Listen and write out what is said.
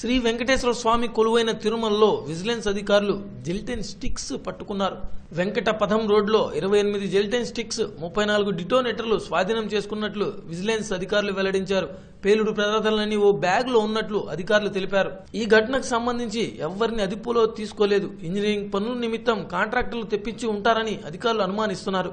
శ్రీ వెంకటేశ్వర స్వామి కొలువైన తిరుమలలో విజిలెన్స్ అధికారులు జెల్టెన్ స్టిక్స్ పట్టుకున్నారు. వెంకట పథం రోడ్లో ఇరవై ఎనిమిది జెల్టెన్ స్టిక్స్ ముప్పై నాలుగు డిటోనేటర్లు స్వాధీనం చేసుకున్నట్లు విజిలెన్స్ అధికారులు వెల్లడించారు. పేలుడు పదార్థాలన్నీ ఓ బ్యాగ్లో ఉన్నట్లు అధికారులు తెలిపారు. ఈ ఘటనకు సంబంధించి ఎవరిని అదుపులో తీసుకోలేదు. ఇంజనీరింగ్ పనుల నిమిత్తం కాంట్రాక్టర్లు తెప్పించి ఉంటారని అధికారులు అనుమానిస్తున్నారు.